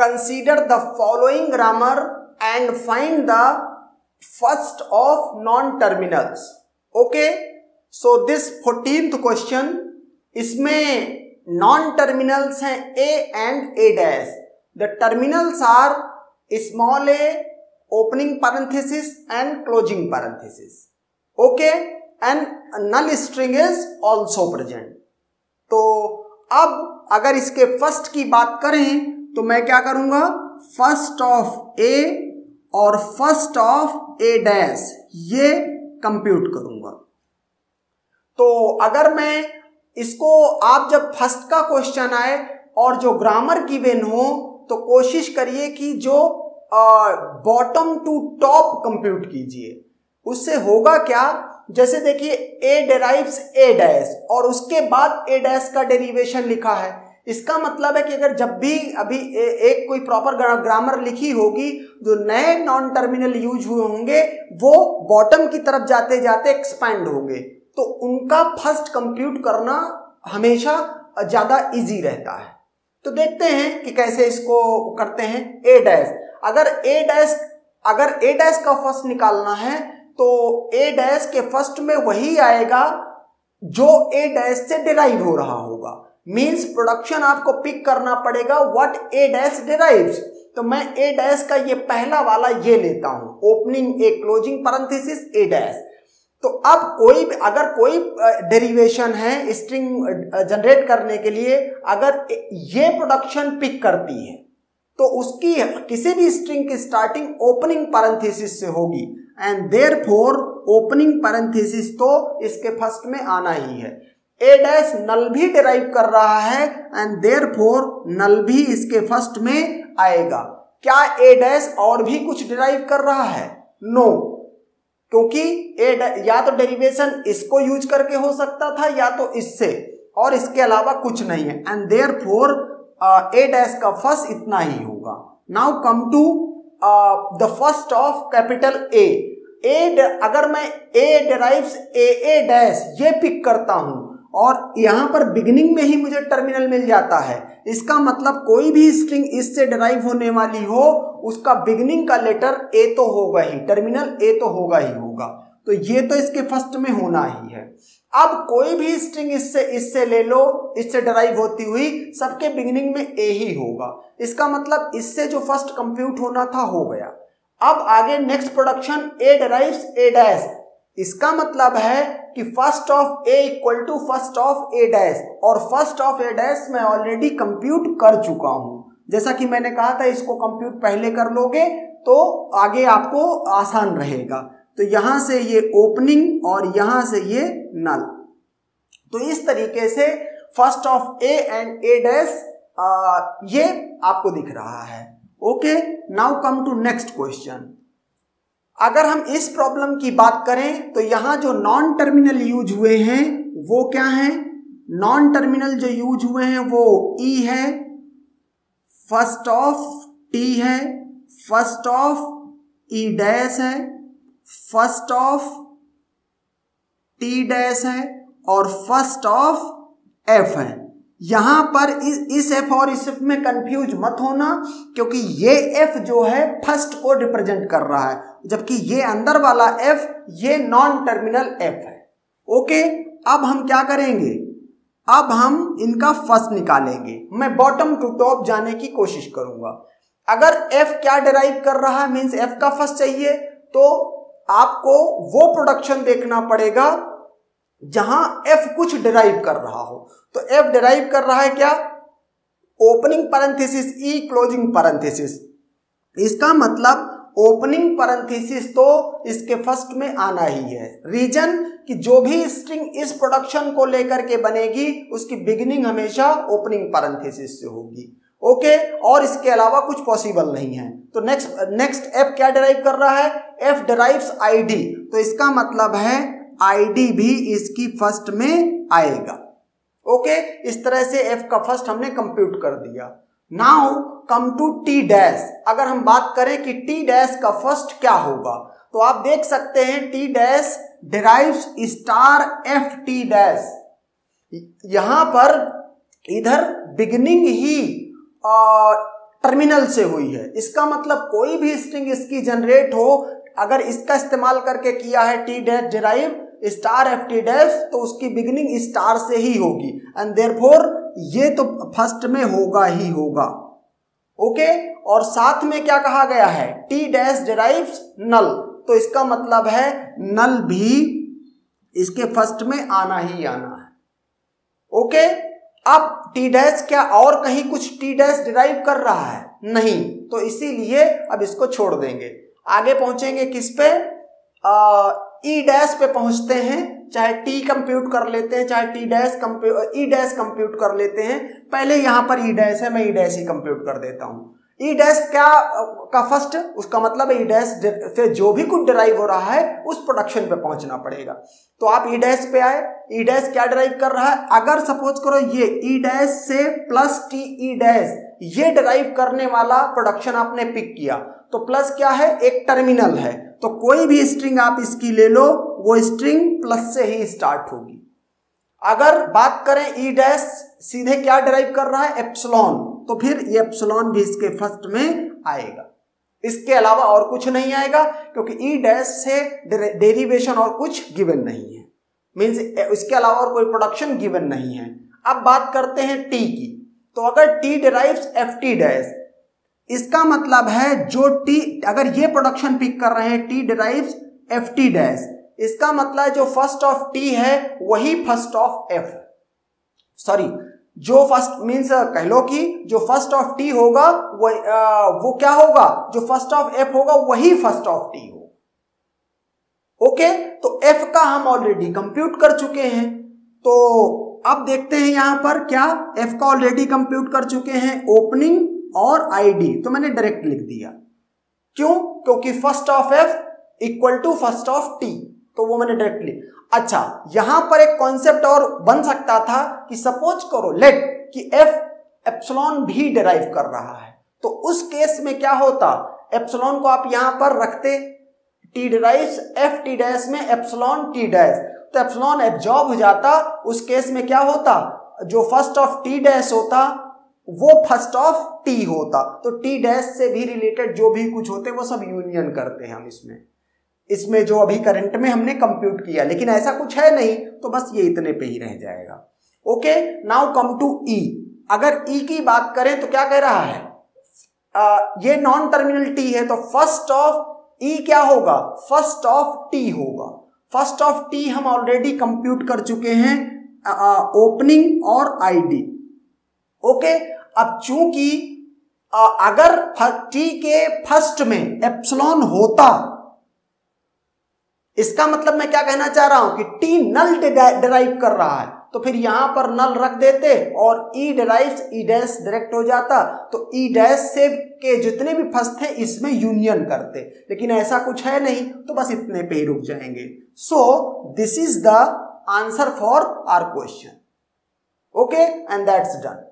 Consider the following grammar and find the first of non terminals okay so this fourteenth question इसमें non terminals हैं A and A dash the terminals are small A opening parenthesis and closing parenthesis. Okay and null string is also present तो अब अगर इसके first की बात करें तो मैं क्या करूँगा? फ़र्स्ट ऑफ़ ए और फ़र्स्ट ऑफ़ ए डैश ये कंप्यूट करूँगा। तो अगर मैं इसको, आप जब फ़र्स्ट का क्वेश्चन आए और जो ग्रामर की वेन हो तो कोशिश करिए कि जो बॉटम टू टॉप कंप्यूट कीजिए। उससे होगा क्या? जैसे देखिए ए डेराइव्स ए डैश और उसके बाद ए डैश का डेरिवेशन लिखा है। इसका मतलब है कि अगर जब भी अभी ए, एक कोई प्रॉपर ग्रामर लिखी होगी जो नए नॉन टर्मिनल यूज़ हुए होंगे वो बॉटम की तरफ़ जाते जाते एक्सपैंड होंगे। तो उनका फ़र्स्ट कंप्यूट करना हमेशा ज़्यादा इजी रहता है। तो देखते हैं कि कैसे इसको करते हैं। ए डैश अगर ए डैश अगर ए डैश का फ़र्स्ट निकालना है तो ए डैश के फ़र्स्ट में वही आएगा जो ए डैश से डिराइव हो रहा होगा। मींस प्रोडक्शन आपको पिक करना पड़ेगा व्हाट ए डैश डिराइव्स तो मैं ए डैश का ये पहला वाला ये लेता हूँ। Opening A closing parenthesis A dash तो अब कोई अगर कोई डेरिवेशन है स्ट्रिंग जनरेट करने के लिए, अगर ये प्रोडक्शन पिक करती है तो उसकी किसी भी स्ट्रिंग की स्टार्टिंग ओपनिंग पैरेंथेसिस से होगी। And therefore opening parenthesis तो इसके फ़र्स्ट में आना ही है। ए डैश नल भी डिराइव कर रहा है एंड देर फोर नल भी इसके फ़र्स्ट में आएगा। क्या ए डैश और भी कुछ डिराइव कर रहा है? No no. क्योंकि ए या तो डेरिवेशन इसको यूज़ करके हो सकता था, या तो इससे। और इसके अलावा कुछ नहीं है। And therefore A dash का फ़र्स्ट इतना ही होगा। Now come to the first of capital A A अगर मैं A derives A A dash ये पिक करता हूँ और यहाँ पर बिगिनिंग में ही मुझे टर्मिनल मिल जाता है। इसका मतलब कोई भी स्ट्रिंग इससे डिराइव होने वाली हो, उसका बिगिनिंग का लेटर ए तो होगा ही टर्मिनल ए तो होगा ही होगा। तो ये तो इसके फ़र्स्ट में होना ही है। अब कोई भी स्ट्रिंग इससे इससे ले लो, इससे डराइव होती हुई, सबके बिगिनिंग में ए ही होगा। इसका मतलब इससे जो फ़र्स्ट कंप्यूट होना था, हो गया। अब आगे next production A derives A dash इसका मतलब है कि first of A equal to first of A dash और फ़र्स्ट ऑफ़ ए डैश मैं ऑलरेडी कंप्यूट कर चुका हूँ। जैसा कि मैंने कहा था, इसको कंप्यूट पहले कर लोगे तो आगे आपको आसान रहेगा। तो यहाँ से ये ओपनिंग और यहाँ से ये नल तो इस तरीके से first of A and A dash ये आपको दिख रहा है। Okay now come to next question अगर हम इस प्रॉब्लम की बात करें तो यहाँ जो नॉन टर्मिनल यूज़ हुए हैं, वो क्या है? नॉन टर्मिनल जो यूज़ हुए हैं, वो ई e है फ़र्स्ट ऑफ़ टी है फ़र्स्ट ऑफ़ ई डैश है फ़र्स्ट ऑफ़ टी डैश है, और फ़र्स्ट ऑफ़ एफ़ है। यहाँ पर इस, एफ़ और इस एफ़ में कंफ्यूज मत होना क्योंकि ये एफ़ जो है फ़र्स्ट को रिप्रेजेंट कर रहा है जबकि ये अंदर वाला एफ़ ये नॉन टर्मिनल एफ़ है। ओके अब हम क्या करेंगे? अब हम इनका फ़र्स्ट निकालेंगे। मैं बॉटम टू टॉप जाने की कोशिश करूँगा। अगर एफ़ क्या डिराइव कर रहा है मीन्स एफ़ का फ़र्स्ट चाहिए तो आपको वो प्रोडक्शन देखना पड़ेगा जहाँ एफ़ कुछ डिराइव कर रहा हो। तो एफ़ डिराइव कर रहा है क्या? Opening parenthesis E closing parenthesis इसका मतलब ओपनिंग पैरेंथेसिस तो इसके फ़र्स्ट में आना ही है। रीजन कि जो भी स्ट्रिंग इस प्रोडक्शन को लेकर के बनेगी, उसकी बिगिनिंग हमेशा ओपनिंग पैरेंथेसिस से होगी। ओके और इसके अलावा कुछ पॉसिबल नहीं है। तो नेक्स्ट नेक्स्ट एफ़ क्या डिराइव कर रहा है? एफ़ डिराइव्स आईडी तो इसका मतलब है आईडी भी इसकी फ़र्स्ट में आएगा। ओके इस तरह से एफ़ का फ़र्स्ट हमने कंप्यूट कर दिया। Now come to T dash अगर हम बात करें कि टी डैश का फ़र्स्ट क्या होगा तो आप देख सकते हैं T dash derives star F T dash यहाँ पर इधर बिगनिंग ही टर्मिनल से हुई है। इसका मतलब कोई भी स्ट्रिंग इसकी जनरेट हो, अगर इसका इस्तेमाल करके किया है T dash derive star F T dash तो उसकी बिगिनिंग स्टार से ही होगी। एंड देर ये तो फ़र्स्ट में होगा ही होगा। ओके और साथ में क्या कहा गया है? टी डैश डिराइव नल तो इसका मतलब है नल भी इसके फ़र्स्ट में आना ही आना है। ओके अब टी डैश क्या और कहीं कुछ टी डैश डिराइव कर रहा है? नहीं। तो इसीलिए अब इसको छोड़ देंगे। आगे पहुँचेंगे किस पे? ई डैश e पे पहुँचते हैं, चाहे टी कंप्यूट कर लेते हैं, चाहे T dash E dash compute कर लेते हैं, पहले यहाँ पर ई e डैश है, मैं ई डैश ही कंप्यूट कर देता हूँ। ई e डैश क्या, का फ़र्स्ट उसका मतलब ई डैश से जो भी कुछ ड्राइव हो रहा है, उस प्रोडक्शन पे पहुँचना पड़ेगा। तो आप ई डैश पे आए ई डैश क्या ड्राइव कर रहा है? अगर सपोज़ करो ये ई डैश से प्लस टी ई डैश ये ड्राइव करने वाला प्रोडक्शन आपने पिक किया तो प्लस क्या है? एक टर्मिनल है। तो कोई भी स्ट्रिंग आप इसकी ले लो, वो स्ट्रिंग प्लस से ही स्टार्ट होगी। अगर बात करें ई डैश सीधे क्या ड्राइव कर रहा है? एप्सलॉन तो फिर ये एप्सलॉन भी इसके फ़र्स्ट में आएगा। इसके अलावा और कुछ नहीं आएगा, क्योंकि ई डैश से डेरिवेशन और कुछ गिवन नहीं है। मीन्स इसके अलावा और कोई प्रोडक्शन गिवन नहीं है। अब बात करते हैं टी की। तो अगर T derives F T dash इसका मतलब है जो टी अगर ये प्रोडक्शन पिक कर रहे हैं T derives F T dash इसका मतलब है जो फ़र्स्ट ऑफ़ टी है वही फ़र्स्ट ऑफ़ एफ़ सॉरी जो फ़र्स्ट मीन्स कह लो कि जो फ़र्स्ट ऑफ़ टी होगा वो आ, वो क्या होगा? जो फ़र्स्ट ऑफ़ एफ़ होगा वही फ़र्स्ट ऑफ़ टी हो ओके तो एफ़ का हम ऑलरेडी कंप्यूट कर चुके हैं. तो अब देखते हैं यहाँ पर क्या एफ़ का ऑलरेडी कंप्यूट कर चुके हैं. ओपनिंग और आईडी तो मैंने डायरेक्ट लिख दिया। क्यों? क्योंकि first of F equal to first of T तो वो मैंने डायरेक्टली अच्छा यहाँ पर एक कॉन्सेप्ट और बन सकता था कि सपोज़ करो लेट कि एफ़ एप्सलॉन भी डिराइव कर रहा है। तो उस केस में क्या होता? एप्सलॉन को आप यहाँ पर रखते T derive F T dash में एप्सलॉन टी डैश तो एप्सलॉन एब्जॉर्ब हो जाता, उस केस में क्या होता? जो फ़र्स्ट ऑफ़ टी डैश होता वो फ़र्स्ट ऑफ़ टी होता। तो टी डैश से भी रिलेटेड जो भी कुछ होते वो सब यूनियन करते हैं हम इसमें। इसमें जो अभी करंट में हमने कंप्यूट किया लेकिन ऐसा कुछ है नहीं तो बस ये इतने पे ही रह जाएगा। Okay now come to E अगर ई e की बात करें तो क्या कह रहा है? आ, ये नॉन टर्मिनल टी है तो फ़र्स्ट ऑफ़ ई क्या होगा? फ़र्स्ट ऑफ़ टी होगा। फ़र्स्ट ऑफ़ टी हम ऑलरेडी कंप्यूट कर चुके हैं ओपनिंग और आईडी ओके अब चूँकि अगर टी के फ़र्स्ट में एप्सलॉन होता, इसका मतलब मैं क्या कहना चाह रहा हूँ कि टी नल डिराइव कर रहा है। तो फिर यहाँ पर नल रख देते और E derive E dash direct हो जाता। तो ई डैश से के जितने भी फ़र्स्ट थे इसमें यूनियन करते। लेकिन ऐसा कुछ है नहीं तो बस इतने पे ही रुक जाएँगे। So this is the answer for our question okay and that's done